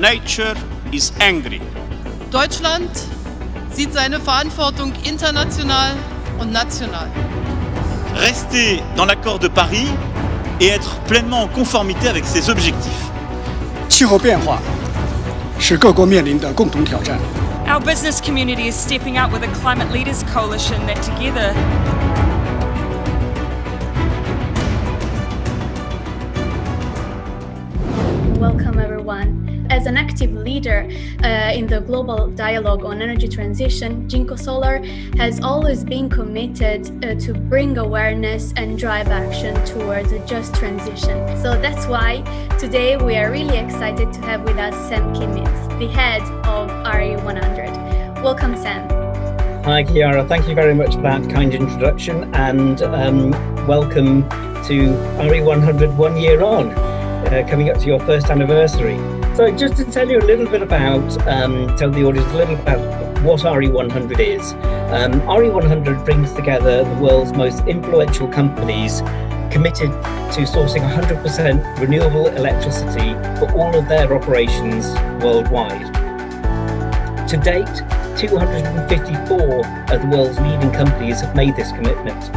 nature is angry. Deutschland sieht seine Verantwortung international und national. Rester dans l'accord de Paris et être pleinement en conformité avec ses objectifs. 气候变化是各国面临的共同挑战。 Our business community is stepping up with a climate leaders coalition that together Welcome, everyone. As an active leader uh, in the global dialogue on energy transition, Jinko Solar has always been committed uh, to bring awareness and drive action towards a just transition. So that's why today we are really excited to have with us Sam Kimmins, the head of RE100. Welcome, Sam. Hi, Kiara. Thank you very much for that kind introduction and um, welcome to RE100 one year on, uh, coming up to your first anniversary. So, just to tell you a little bit about, um, tell the audience a little bit about what RE100 is. Um, RE100 brings together the world's most influential companies committed to sourcing 100% renewable electricity for all of their operations worldwide. To date, 254 of the world's leading companies have made this commitment,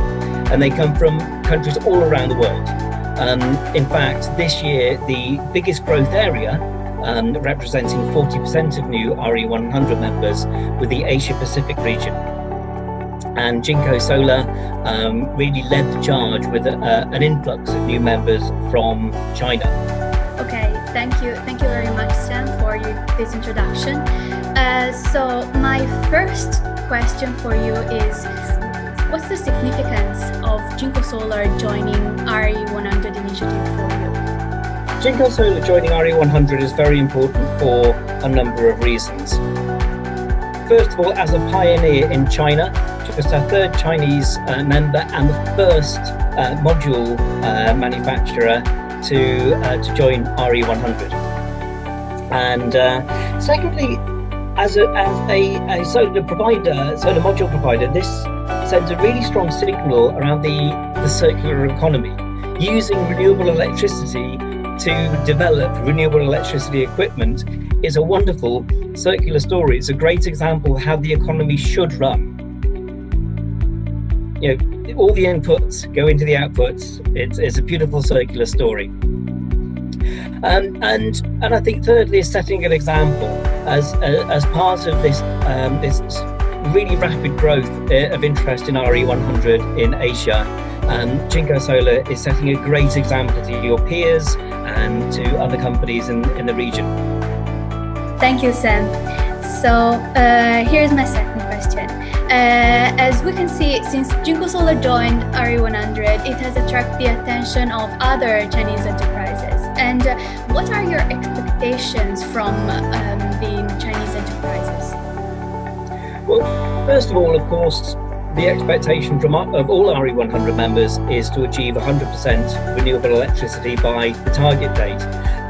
and they come from countries all around the world. Um, in fact, this year, the biggest growth area, um, representing 40% of new RE100 members, with the Asia Pacific region. And Jinko Solar um, really led the charge with uh, an influx of new members from China. Okay, thank you. Thank you very much, Sam, for you, this introduction. Uh, so, my first question for you is What's the significance of Jinko Solar joining RE100 initiative for you? Jinko Solar joining RE100 is very important for a number of reasons. First of all, as a pioneer in China, just our third Chinese uh, member and the first uh, module uh, manufacturer to uh, to join RE100. And uh, secondly, as a, as a, a solar provider, solar module provider, this sends a really strong signal around the, the circular economy, using renewable electricity to develop renewable electricity equipment is a wonderful circular story. It's a great example of how the economy should run. You know, all the inputs go into the outputs. It's, it's a beautiful circular story. Um, and and I think thirdly setting an example as uh, as part of this um, this really rapid growth uh, of interest in RE100 in Asia. Um, Jinko Solar is setting a great example to your peers and to other companies in, in the region. Thank you, Sam. So, uh, here's my second question. Uh, as we can see, since Jinko Solar joined RE100, it has attracted the attention of other Chinese enterprises. And uh, what are your expectations from um, the Chinese enterprises? Well, first of all, of course, the expectation from of all RE100 members is to achieve 100% renewable electricity by the target date.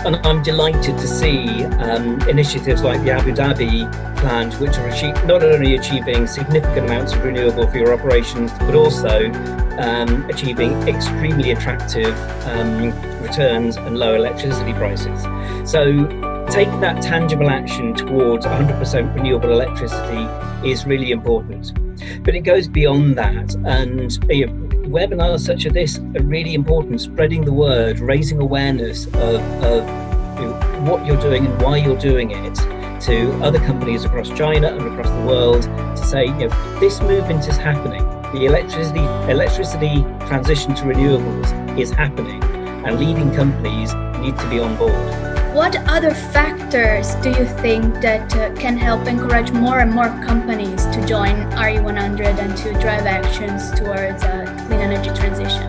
And I'm delighted to see um, initiatives like the Abu Dhabi plant, which are achieve, not only achieving significant amounts of renewable for your operations, but also um, achieving extremely attractive um, returns and low electricity prices. So taking that tangible action towards 100% renewable electricity is really important. But it goes beyond that, and you know, webinars such as this are really important, spreading the word, raising awareness of, of you know, what you're doing and why you're doing it to other companies across China and across the world to say, you know, this movement is happening. The electricity electricity transition to renewables is happening, and leading companies need to be on board. What other factors do you think that uh, can help encourage more and more companies to join RE100 and to drive actions towards a clean energy transition?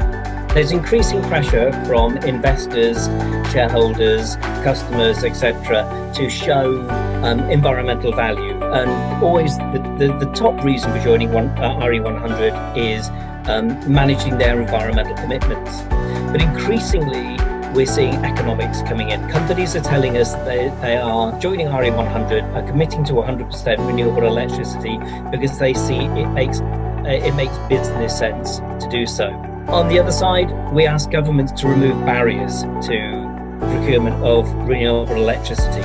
There's increasing pressure from investors, shareholders, customers, etc., to show um, environmental value. And always the, the, the top reason for joining one, uh, RE100 is um, managing their environmental commitments. But increasingly, we're seeing economics coming in. Companies are telling us they, they are joining RE100, are committing to 100% renewable electricity because they see it makes it makes business sense to do so. On the other side, we ask governments to remove barriers to procurement of renewable electricity.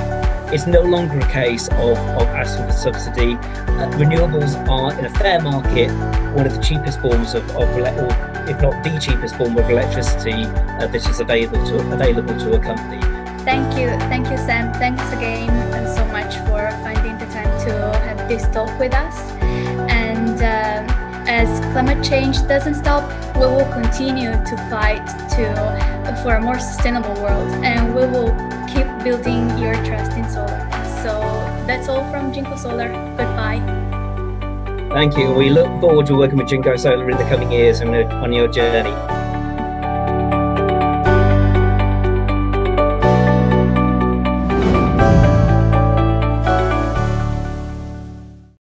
it's no longer a case of, of asking for subsidy. Uh, renewables are, in a fair market, one of the cheapest forms of, of or if not the cheapest form of electricity uh, that is available to available to a company. Thank you, thank you, Sam. Thanks again and so much for finding the time to have this talk with us. And uh, as climate change doesn't stop, we will continue to fight to for a more sustainable world, and we will keep building your trust in solar. So that's all from Jinko Solar. Goodbye. Thank you. We look forward to working with Jinko Solar in the coming years and on your journey.